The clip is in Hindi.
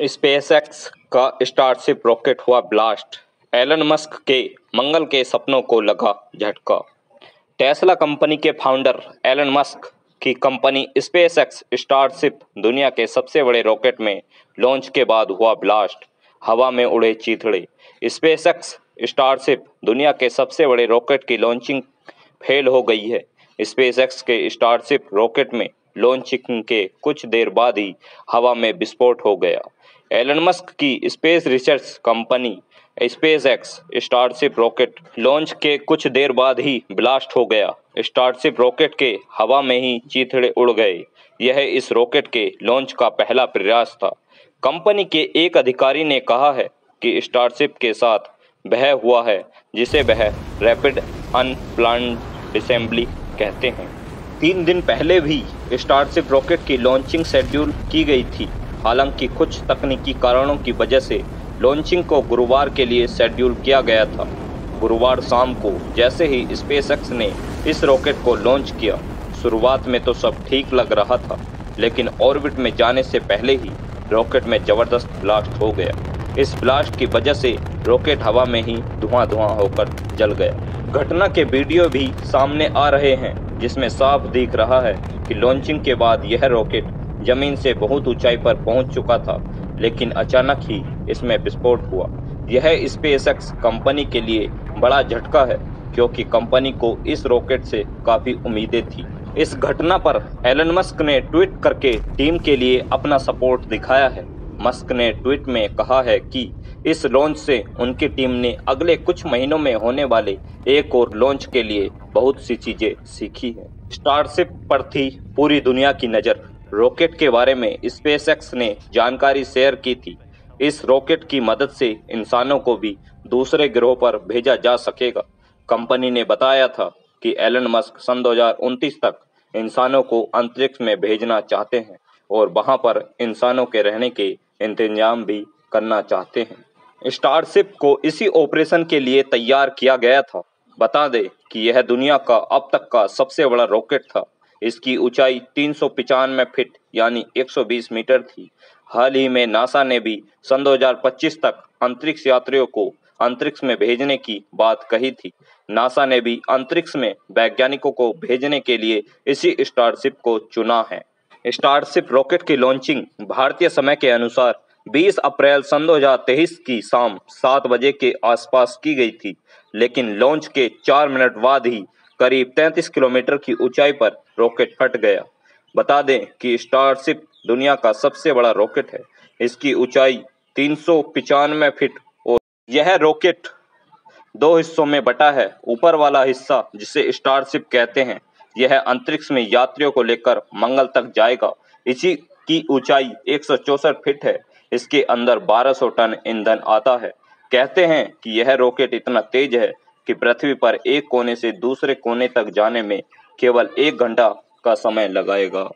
स्पेसएक्स का स्टारशिप रॉकेट हुआ ब्लास्ट। एलन मस्क के मंगल के सपनों को लगा झटका। टेस्ला कंपनी के फाउंडर एलन मस्क की कंपनी स्पेसएक्स स्टारशिप दुनिया के सबसे बड़े रॉकेट में लॉन्च के बाद हुआ ब्लास्ट। हवा में उड़े चीथड़े। स्पेसएक्स स्टारशिप दुनिया के सबसे बड़े रॉकेट की लॉन्चिंग फेल हो गई है। स्पेसएक्स के स्टारशिप रॉकेट में लॉन्चिंग के कुछ देर बाद ही हवा में विस्फोट हो गया। एलन मस्क की space research company SpaceX Starship rocket launch के कुछ देर बाद ही ब्लास्ट हो गया। स्टारशिप रॉकेट के हवा में ही चीथड़े उड़ गए। यह इस रॉकेट के लॉन्च का पहला प्रयास था। कंपनी के एक अधिकारी ने कहा है कि स्टारशिप के साथ वह हुआ है, जिसे वह रैपिड अनप्लान असेंबली कहते हैं। तीन दिन पहले भी स्टारशिप रॉकेट की लॉन्चिंग शेड्यूल की गई थी। हालाँकि कुछ तकनीकी कारणों की वजह से लॉन्चिंग को गुरुवार के लिए शेड्यूल किया गया था। गुरुवार शाम को जैसे ही स्पेसएक्स ने इस रॉकेट को लॉन्च किया, शुरुआत में तो सब ठीक लग रहा था, लेकिन ऑर्बिट में जाने से पहले ही रॉकेट में ज़बरदस्त ब्लास्ट हो गया। इस ब्लास्ट की वजह से रॉकेट हवा में ही धुआँ धुआँ होकर जल गया। घटना के वीडियो भी सामने आ रहे हैं। जिसमें साफ़ दिख रहा है कि लॉन्चिंग के बाद यह रॉकेट ज़मीन से बहुत ऊंचाई पर पहुँच चुका था, लेकिन अचानक ही इसमें विस्फोट हुआ। यह स्पेसएक्स कंपनी के लिए बड़ा झटका है, क्योंकि कंपनी को इस रॉकेट से काफ़ी उम्मीदें थी। इस घटना पर एलन मस्क ने ट्वीट करके टीम के लिए अपना सपोर्ट दिखाया है। मस्क ने ट्वीट में कहा है कि इस लॉन्च से उनकी टीम ने अगले कुछ महीनों में होने वाले एक और लॉन्च के लिए बहुत सी चीज़ें सीखी हैं। स्टारशिप पर थी पूरी दुनिया की नज़र। रॉकेट के बारे में स्पेसएक्स ने जानकारी शेयर की थी। इस रॉकेट की मदद से इंसानों को भी दूसरे ग्रहों पर भेजा जा सकेगा। कंपनी ने बताया था कि एलन मस्क सन दो तक इंसानों को अंतरिक्ष में भेजना चाहते हैं और वहाँ पर इंसानों के रहने के इंतज़ाम भी करना चाहते हैं। स्टारशिप को इसी ऑपरेशन के लिए तैयार किया गया था। बता दें कि यह दुनिया का अब तक का सबसे बड़ा रॉकेट था। इसकी ऊंचाई तीन सौ फीट, यानी 120 मीटर थी। हाल ही में नासा ने भी सन 2025 तक अंतरिक्ष यात्रियों को अंतरिक्ष में भेजने की बात कही थी। नासा ने भी अंतरिक्ष में वैज्ञानिकों को भेजने के लिए इसी स्टारशिप को चुना है। स्टारशिप रॉकेट की लॉन्चिंग भारतीय समय के अनुसार 20 अप्रैल सन 2023 की शाम सात बजे के आसपास की गई थी, लेकिन लॉन्च के चार मिनट बाद ही करीब 33 किलोमीटर की ऊंचाई पर रॉकेट फट गया। बता दें कि स्टारशिप दुनिया का सबसे बड़ा रॉकेट है। इसकी ऊंचाई तीन फीट और यह रॉकेट दो हिस्सों में बटा है, ऊपर वाला हिस्सा जिसे स्टारशिप कहते हैं, यह अंतरिक्ष में यात्रियों को लेकर मंगल तक जाएगा। इसी की ऊंचाई एक फीट है। इसके अंदर 1200 टन ईंधन आता है। कहते हैं कि यह रॉकेट इतना तेज है कि पृथ्वी पर एक कोने से दूसरे कोने तक जाने में केवल एक घंटा का समय लगाएगा।